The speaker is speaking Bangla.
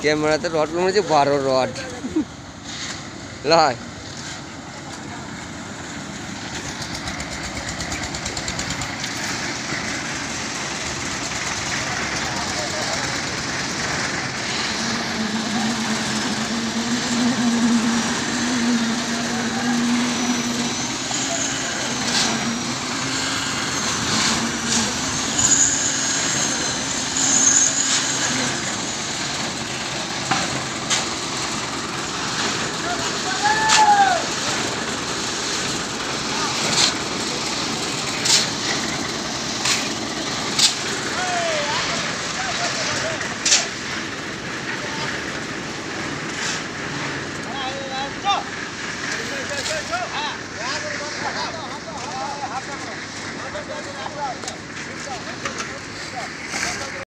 ক্যামেরাতে রড মনে হচ্ছে বারো রড। লয়।